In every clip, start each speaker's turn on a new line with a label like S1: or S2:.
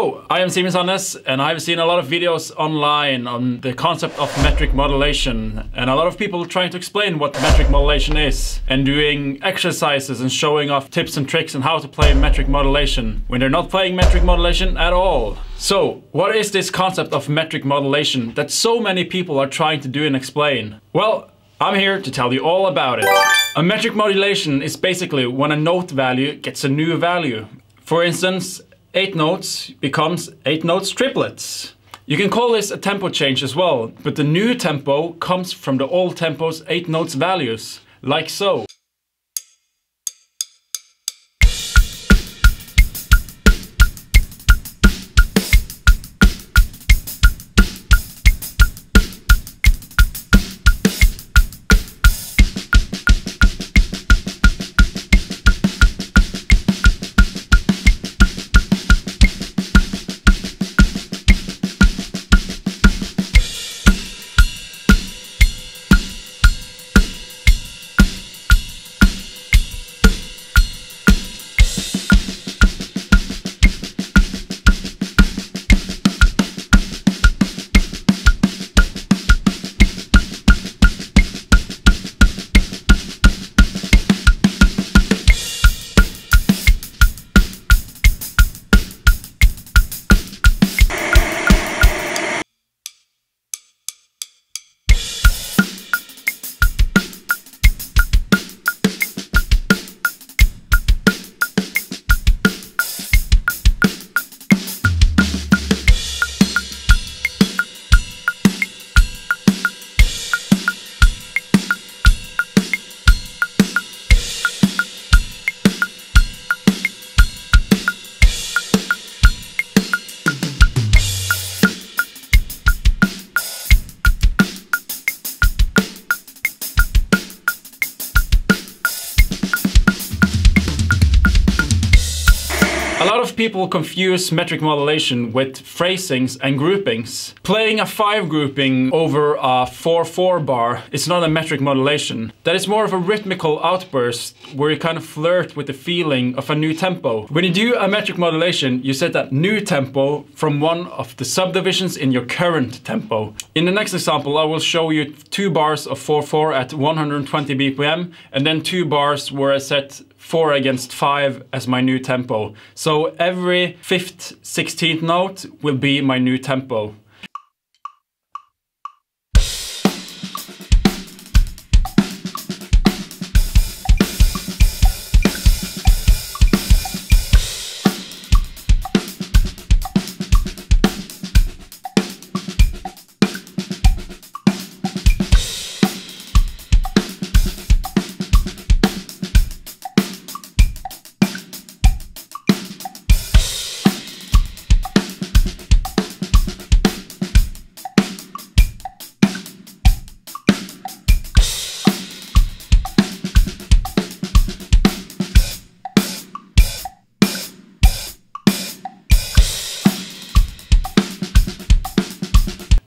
S1: I am Simen Sandnes and I've seen a lot of videos online on the concept of metric modulation and a lot of people trying to explain what metric modulation is and doing exercises and showing off tips and tricks on how to play metric modulation when they're not playing metric modulation at all. So, what is this concept of metric modulation that so many people are trying to do and explain? Well, I'm here to tell you all about it. A metric modulation is basically when a note value gets a new value. For instance, 8 notes becomes 8 notes triplets. You can call this a tempo change as well, but the new tempo comes from the old tempo's 8 notes values, like so. A lot of people confuse metric modulation with phrasings and groupings. Playing a 5 grouping over a 4-4 bar is not a metric modulation. That is more of a rhythmical outburst where you kind of flirt with the feeling of a new tempo. When you do a metric modulation, you set that new tempo from one of the subdivisions in your current tempo. In the next example, I will show you two bars of 4-4 at 120 BPM and then two bars where I set 4 against 5 as my new tempo. So every 5th, 16th note will be my new tempo.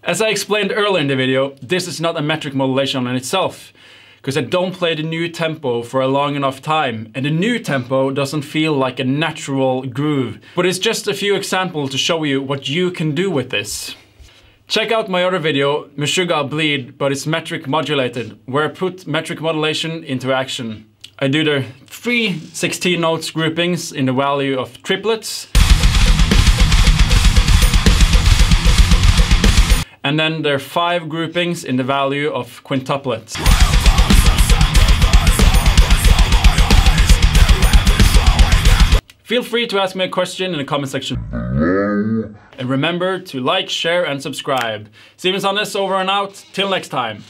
S1: As I explained earlier in the video, this is not a metric modulation in itself, because I don't play the new tempo for a long enough time, and the new tempo doesn't feel like a natural groove. But it's just a few examples to show you what you can do with this. Check out my other video, Meshuggah Bleed, but it's metric modulated, where I put metric modulation into action. I do the three 16 notes groupings in the value of triplets, and then there are five groupings in the value of quintuplets. Feel free to ask me a question in the comment section. And remember to like, share and subscribe. Simen Sandnes over and out. Till next time.